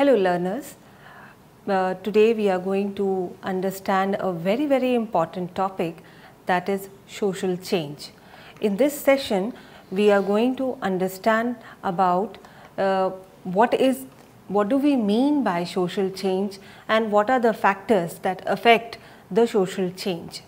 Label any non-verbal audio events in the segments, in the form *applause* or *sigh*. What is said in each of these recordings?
Hello learners. Uh, today we are going to understand a very very important topic that is social change. In this session we are going to understand about uh, what is what do we mean by social change and what are the factors that affect the social change.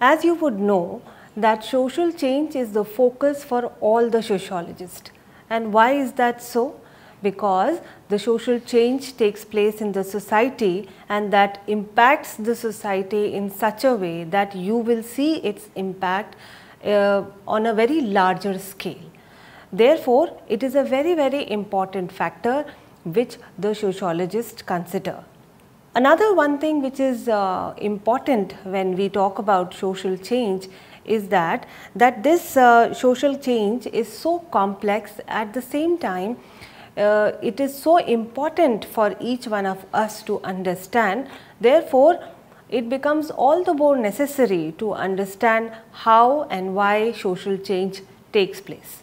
As you would know that social change is the focus for all the sociologists and why is that so? Because the social change takes place in the society and that impacts the society in such a way that you will see its impact uh, on a very larger scale. Therefore, it is a very very important factor which the sociologists consider. Another one thing which is uh, important when we talk about social change is that that this uh, social change is so complex at the same time uh, it is so important for each one of us to understand therefore it becomes all the more necessary to understand how and why social change takes place.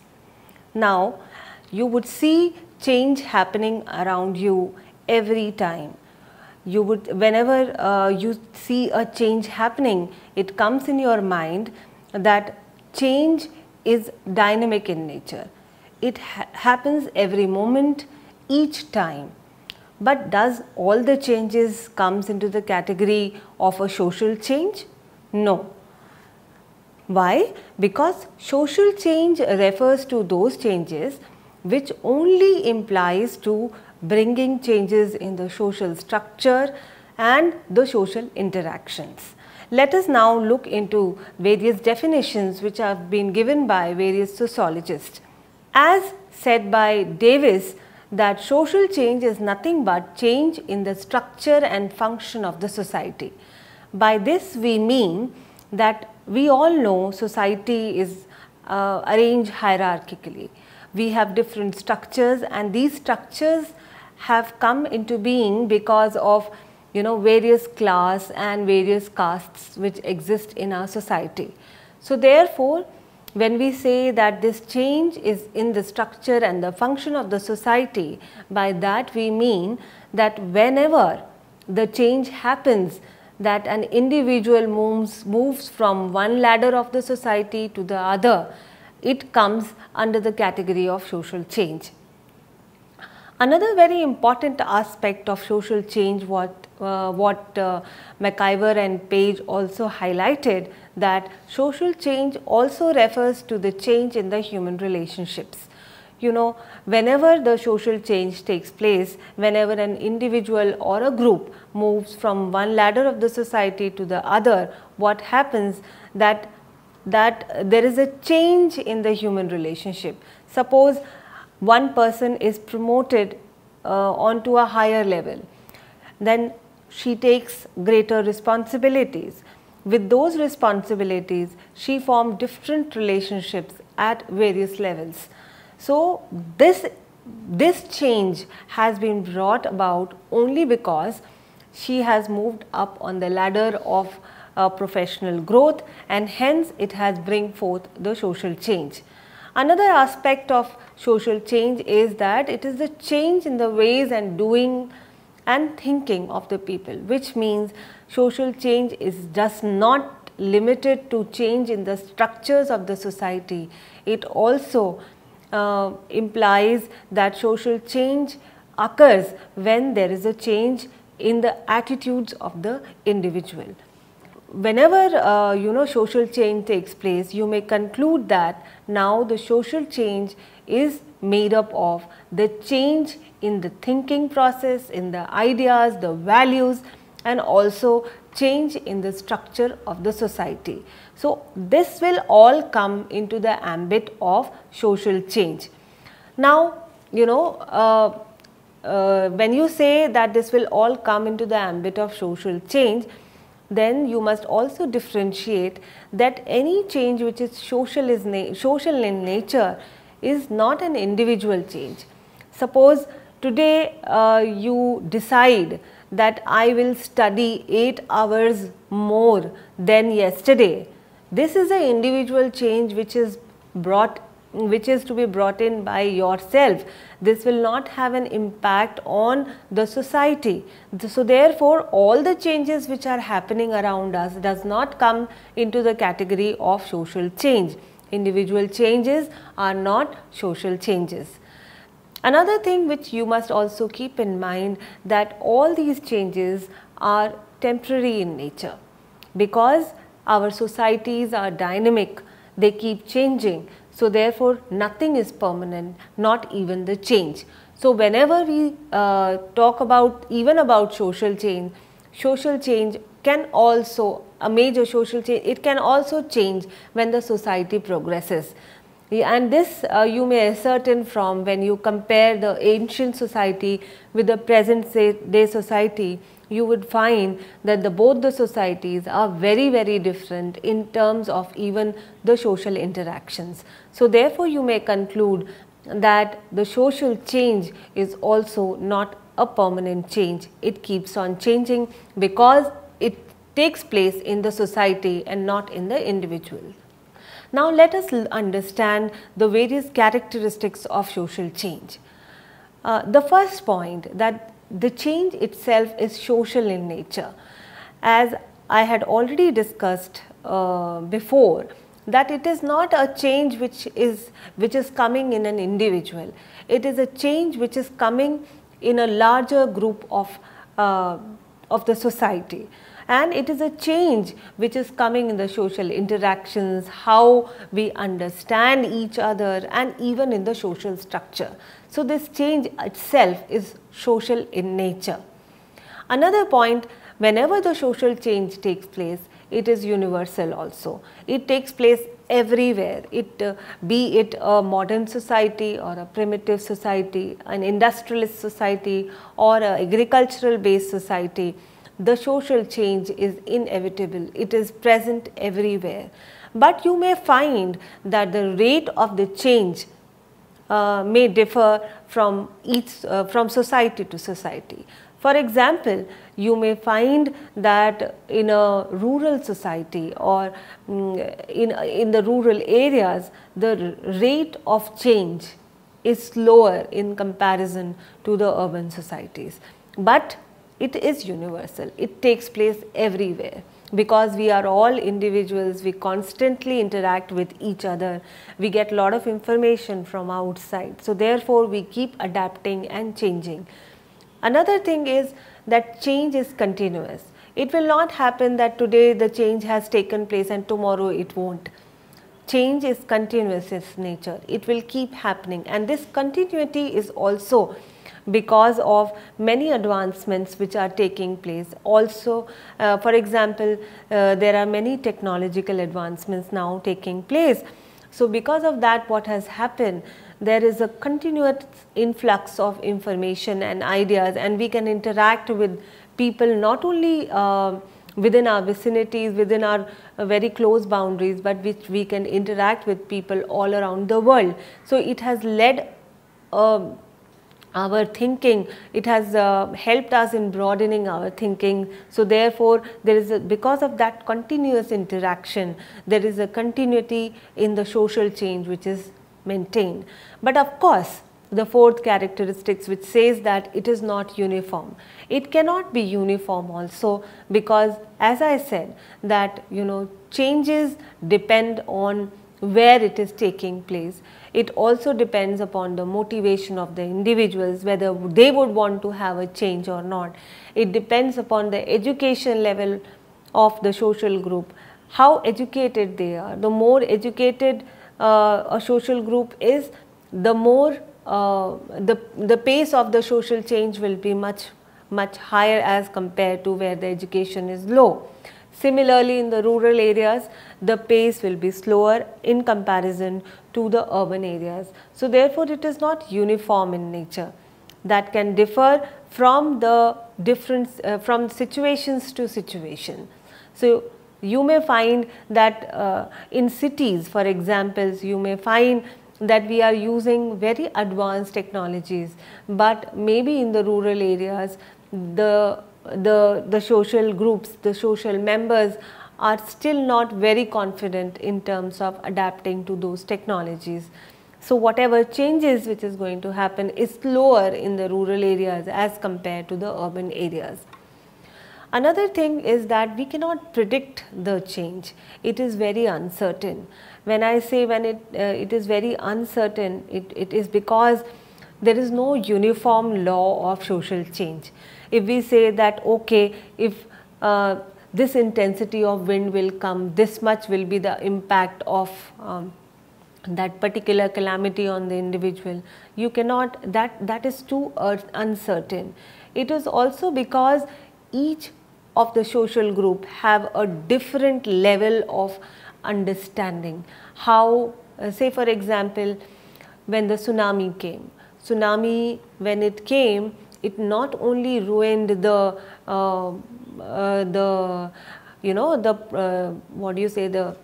Now you would see change happening around you every time. You would whenever uh, you see a change happening, it comes in your mind that change is dynamic in nature. It ha happens every moment, each time. But does all the changes comes into the category of a social change? No. Why? Because social change refers to those changes which only implies to bringing changes in the social structure and the social interactions. Let us now look into various definitions which have been given by various sociologists. As said by Davis that social change is nothing but change in the structure and function of the society. By this we mean that we all know society is uh, arranged hierarchically we have different structures and these structures have come into being because of you know various class and various castes which exist in our society. So therefore, when we say that this change is in the structure and the function of the society, by that we mean that whenever the change happens that an individual moves, moves from one ladder of the society to the other, it comes under the category of social change. Another very important aspect of social change what, uh, what uh, MacIver and Page also highlighted that social change also refers to the change in the human relationships. You know, whenever the social change takes place, whenever an individual or a group moves from one ladder of the society to the other, what happens that that there is a change in the human relationship. Suppose one person is promoted uh, onto a higher level, then she takes greater responsibilities. With those responsibilities, she forms different relationships at various levels. So, this, this change has been brought about only because she has moved up on the ladder of uh, professional growth and hence it has bring forth the social change. Another aspect of social change is that it is the change in the ways and doing and thinking of the people which means social change is just not limited to change in the structures of the society. It also uh, implies that social change occurs when there is a change in the attitudes of the individual whenever uh, you know social change takes place you may conclude that now the social change is made up of the change in the thinking process in the ideas the values and also change in the structure of the society. So this will all come into the ambit of social change. Now you know uh, uh, when you say that this will all come into the ambit of social change then you must also differentiate that any change which is social, is social in nature is not an individual change. Suppose today uh, you decide that I will study 8 hours more than yesterday. This is an individual change which is brought which is to be brought in by yourself, this will not have an impact on the society. So therefore, all the changes which are happening around us does not come into the category of social change. Individual changes are not social changes. Another thing which you must also keep in mind that all these changes are temporary in nature because our societies are dynamic, they keep changing. So therefore, nothing is permanent, not even the change. So whenever we uh, talk about even about social change, social change can also a major social change, it can also change when the society progresses. And this uh, you may ascertain from when you compare the ancient society with the present day society, you would find that the, both the societies are very very different in terms of even the social interactions. So therefore, you may conclude that the social change is also not a permanent change. It keeps on changing because it takes place in the society and not in the individual. Now let us understand the various characteristics of social change. Uh, the first point that the change itself is social in nature. As I had already discussed uh, before that it is not a change which is which is coming in an individual. It is a change which is coming in a larger group of uh, of the society and it is a change which is coming in the social interactions, how we understand each other and even in the social structure. So, this change itself is social in nature. Another point whenever the social change takes place it is universal also. It takes place everywhere, it uh, be it a modern society or a primitive society, an industrialist society or a agricultural based society the social change is inevitable, it is present everywhere. But you may find that the rate of the change uh, may differ from each uh, from society to society. For example, you may find that in a rural society or um, in, in the rural areas, the rate of change is slower in comparison to the urban societies. But it is universal. It takes place everywhere because we are all individuals, we constantly interact with each other, we get a lot of information from outside. So therefore, we keep adapting and changing. Another thing is that change is continuous. It will not happen that today the change has taken place and tomorrow it won't. Change is continuous in nature. It will keep happening and this continuity is also because of many advancements which are taking place. Also, uh, for example, uh, there are many technological advancements now taking place. So, because of that what has happened, there is a continuous influx of information and ideas and we can interact with people not only uh, within our vicinities, within our uh, very close boundaries, but which we can interact with people all around the world. So, it has led uh, our thinking, it has uh, helped us in broadening our thinking. So therefore, there is a, because of that continuous interaction, there is a continuity in the social change which is maintained. But of course, the fourth characteristics which says that it is not uniform. It cannot be uniform also because as I said that you know changes depend on where it is taking place. It also depends upon the motivation of the individuals whether they would want to have a change or not. It depends upon the education level of the social group, how educated they are. The more educated uh, a social group is, the more uh, the, the pace of the social change will be much much higher as compared to where the education is low. Similarly, in the rural areas, the pace will be slower in comparison to the urban areas. So, therefore, it is not uniform in nature that can differ from the different uh, from situations to situation. So, you may find that uh, in cities for examples you may find that we are using very advanced technologies, but maybe in the rural areas the the, the social groups, the social members are still not very confident in terms of adapting to those technologies. So, whatever changes which is going to happen is slower in the rural areas as compared to the urban areas. Another thing is that we cannot predict the change. It is very uncertain. When I say when it, uh, it is very uncertain, it, it is because there is no uniform law of social change. If we say that okay, if uh, this intensity of wind will come, this much will be the impact of um, that particular calamity on the individual. You cannot, that, that is too uncertain. It is also because each of the social group have a different level of understanding. How, uh, say for example, when the tsunami came, tsunami when it came, it not only ruined the, uh, the, you know, the, uh, what do you say, the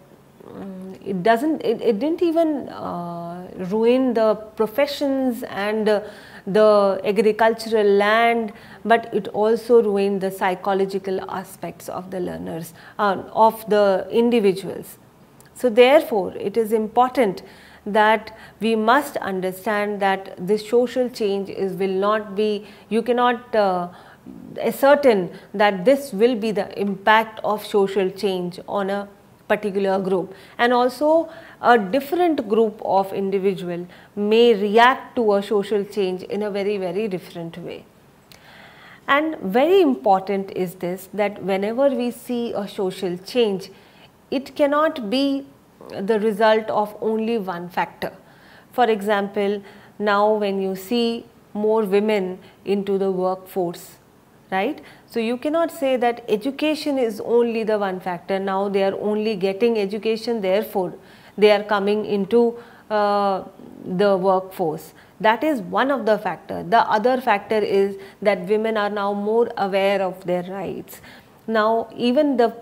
Mm, it doesn't it, it didn't even uh, ruin the professions and uh, the agricultural land but it also ruined the psychological aspects of the learners uh, of the individuals. So therefore it is important that we must understand that this social change is will not be you cannot uh, ascertain that this will be the impact of social change on a particular group and also a different group of individual may react to a social change in a very very different way. And very important is this that whenever we see a social change, it cannot be the result of only one factor. For example, now when you see more women into the workforce, right? So, you cannot say that education is only the one factor, now they are only getting education therefore, they are coming into uh, the workforce. That is one of the factor. The other factor is that women are now more aware of their rights. Now, even the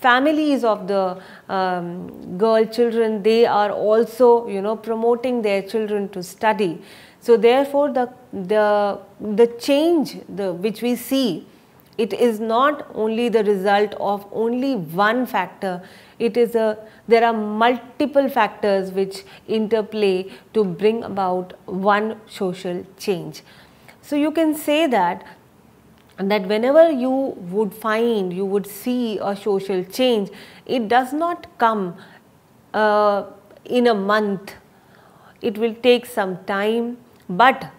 families of the um, girl children, they are also you know promoting their children to study. So, therefore, the, the, the change the, which we see it is not only the result of only one factor. It is a there are multiple factors which interplay to bring about one social change. So you can say that that whenever you would find you would see a social change it does not come uh, in a month. It will take some time but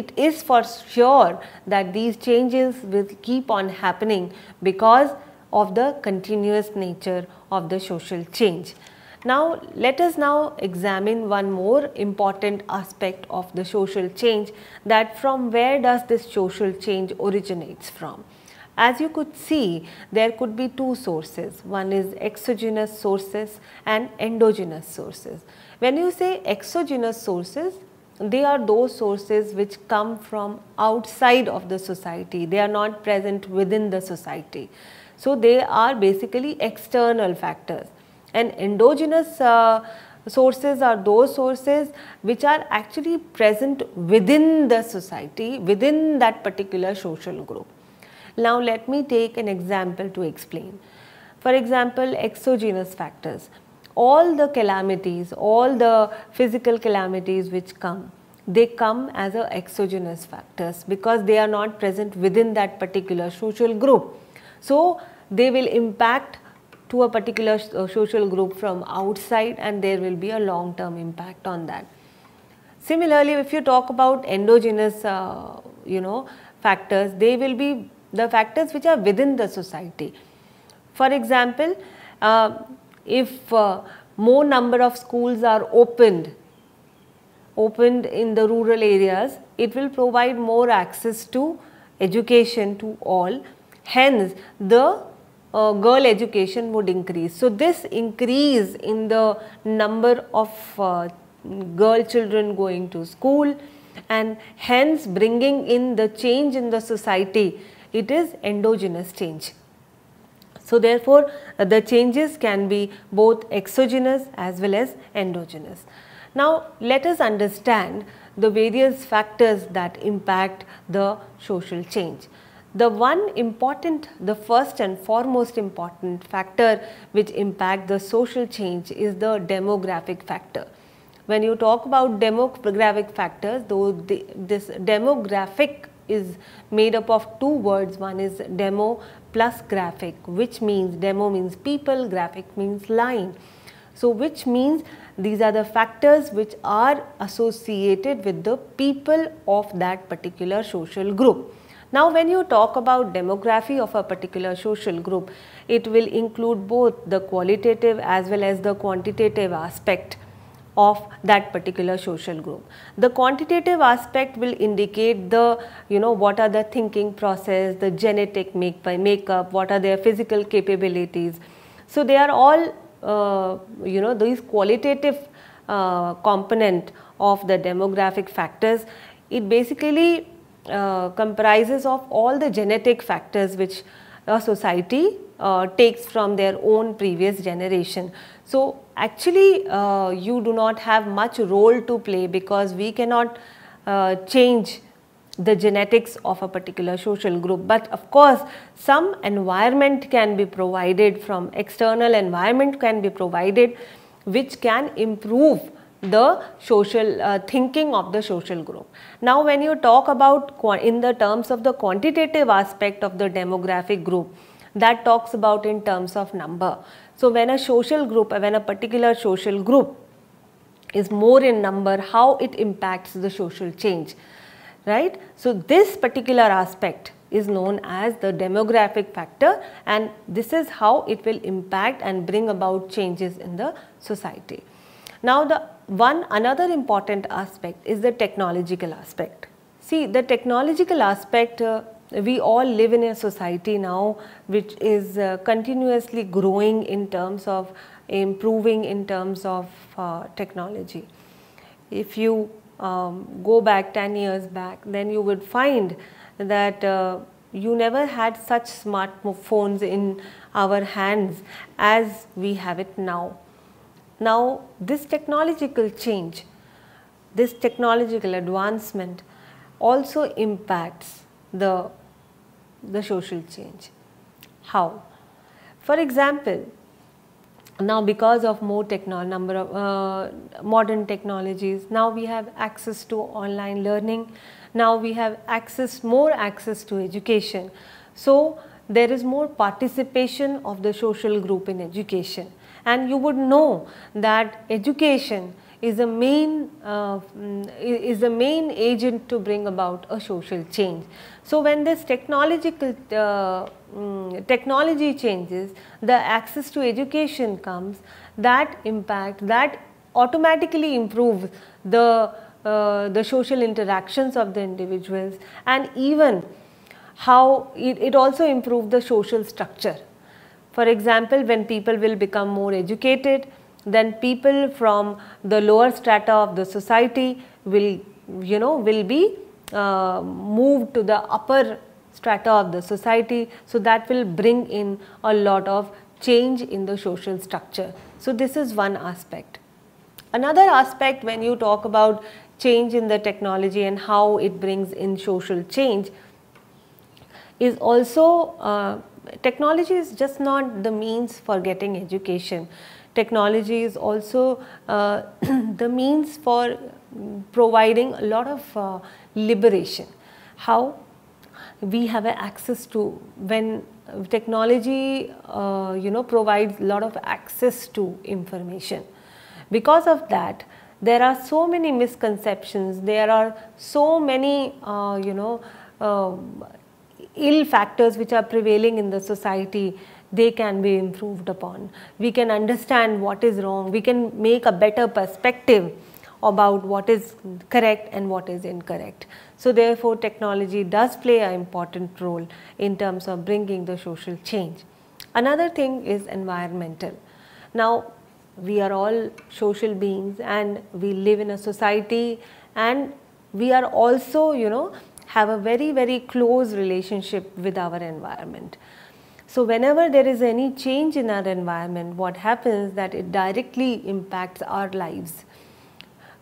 it is for sure that these changes will keep on happening because of the continuous nature of the social change. Now, let us now examine one more important aspect of the social change that from where does this social change originates from. As you could see, there could be two sources. One is exogenous sources and endogenous sources. When you say exogenous sources, they are those sources which come from outside of the society, they are not present within the society. So, they are basically external factors and endogenous uh, sources are those sources which are actually present within the society, within that particular social group. Now, let me take an example to explain. For example, exogenous factors all the calamities, all the physical calamities which come, they come as a exogenous factors because they are not present within that particular social group. So, they will impact to a particular uh, social group from outside and there will be a long term impact on that. Similarly, if you talk about endogenous uh, you know factors, they will be the factors which are within the society. For example, uh, if uh, more number of schools are opened opened in the rural areas it will provide more access to education to all. Hence the uh, girl education would increase. So this increase in the number of uh, girl children going to school and hence bringing in the change in the society it is endogenous change so, therefore, uh, the changes can be both exogenous as well as endogenous. Now, let us understand the various factors that impact the social change. The one important, the first and foremost important factor which impact the social change is the demographic factor. when you talk about demographic factors, though the, this demographic is made up of two words, one is demo plus graphic, which means demo means people, graphic means line. So, which means these are the factors which are associated with the people of that particular social group. Now, when you talk about demography of a particular social group, it will include both the qualitative as well as the quantitative aspect of that particular social group. The quantitative aspect will indicate the, you know, what are the thinking process, the genetic make by makeup, what are their physical capabilities. So, they are all, uh, you know, these qualitative uh, component of the demographic factors. It basically uh, comprises of all the genetic factors which a society uh, takes from their own previous generation. So, actually uh, you do not have much role to play because we cannot uh, change the genetics of a particular social group. But of course, some environment can be provided from external environment can be provided which can improve the social uh, thinking of the social group. Now, when you talk about in the terms of the quantitative aspect of the demographic group, that talks about in terms of number. So, when a social group, when a particular social group is more in number, how it impacts the social change, right. So, this particular aspect is known as the demographic factor and this is how it will impact and bring about changes in the society. Now, the one another important aspect is the technological aspect. See, the technological aspect uh, we all live in a society now which is uh, continuously growing in terms of improving in terms of uh, technology. If you um, go back 10 years back then you would find that uh, you never had such smartphones in our hands as we have it now. Now this technological change, this technological advancement also impacts the, the social change. How? For example, now because of more technology, number of uh, modern technologies, now we have access to online learning, now we have access, more access to education. So, there is more participation of the social group in education and you would know that education is a main uh, is a main agent to bring about a social change. So when this technological uh, um, technology changes, the access to education comes, that impact that automatically improves the uh, the social interactions of the individuals and even how it, it also improves the social structure. For example, when people will become more educated, then people from the lower strata of the society will you know will be uh, moved to the upper strata of the society. So, that will bring in a lot of change in the social structure. So, this is one aspect. Another aspect when you talk about change in the technology and how it brings in social change is also uh, technology is just not the means for getting education technology is also uh, *clears throat* the means for providing a lot of uh, liberation. How? We have access to when technology uh, you know provides a lot of access to information. Because of that there are so many misconceptions, there are so many uh, you know um, ill factors which are prevailing in the society they can be improved upon. We can understand what is wrong, we can make a better perspective about what is correct and what is incorrect. So therefore technology does play an important role in terms of bringing the social change. Another thing is environmental. Now we are all social beings and we live in a society and we are also you know have a very very close relationship with our environment. So whenever there is any change in our environment, what happens that it directly impacts our lives.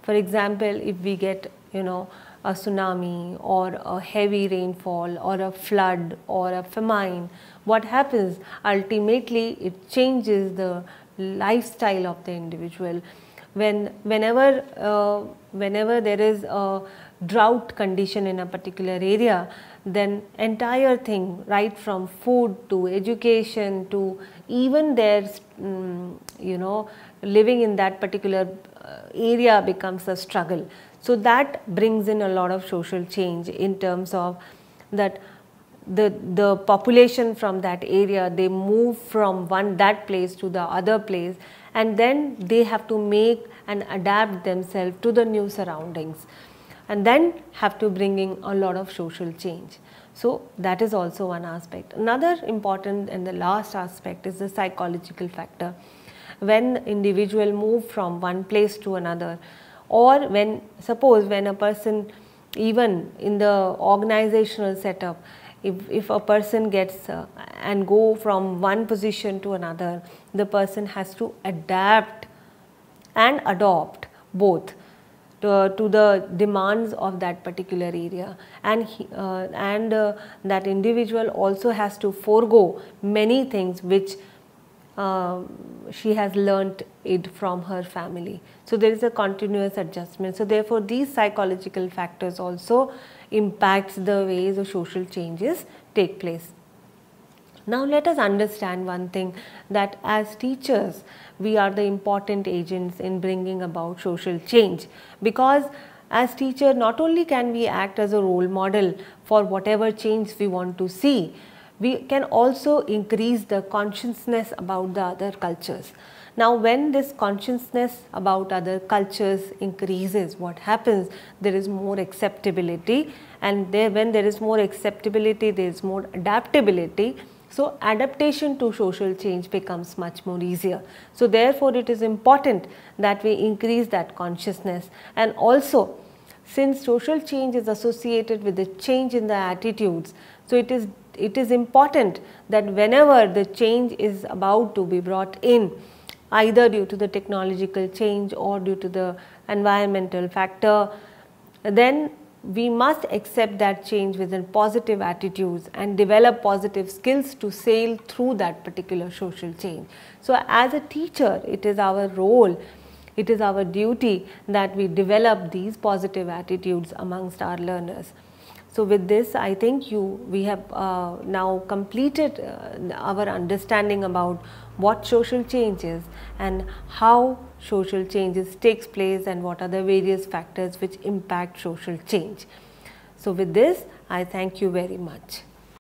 For example, if we get, you know, a tsunami or a heavy rainfall or a flood or a famine, what happens? Ultimately, it changes the lifestyle of the individual. when whenever uh, whenever there is a drought condition in a particular area then entire thing right from food to education to even their um, you know living in that particular area becomes a struggle so that brings in a lot of social change in terms of that the the population from that area they move from one that place to the other place and then they have to make and adapt themselves to the new surroundings and then have to bring in a lot of social change. So, that is also one aspect. Another important and the last aspect is the psychological factor. When individual move from one place to another or when suppose when a person even in the organizational setup if, if a person gets uh, and go from one position to another the person has to adapt and adopt both to, to the demands of that particular area. And he, uh, and uh, that individual also has to forego many things which Um, she has learnt it from her family. So, there is a continuous adjustment. So, therefore, these psychological factors also impacts the ways of social changes take place. Now, let us understand one thing that as teachers, we are the important agents in bringing about social change because as teacher not only can we act as a role model for whatever change we want to see, we can also increase the consciousness about the other cultures. Now, when this consciousness about other cultures increases, what happens? There is more acceptability and there when there is more acceptability, there is more adaptability so, adaptation to social change becomes much more easier. So, therefore, it is important that we increase that consciousness and also since social change is associated with the change in the attitudes. So, it is it is important that whenever the change is about to be brought in either due to the technological change or due to the environmental factor then we must accept that change with a positive attitudes and develop positive skills to sail through that particular social change. So, as a teacher, it is our role, it is our duty that we develop these positive attitudes amongst our learners. So, with this I think you we have uh, now completed uh, our understanding about what social change is and how social changes takes place and what are the various factors which impact social change. So, with this I thank you very much.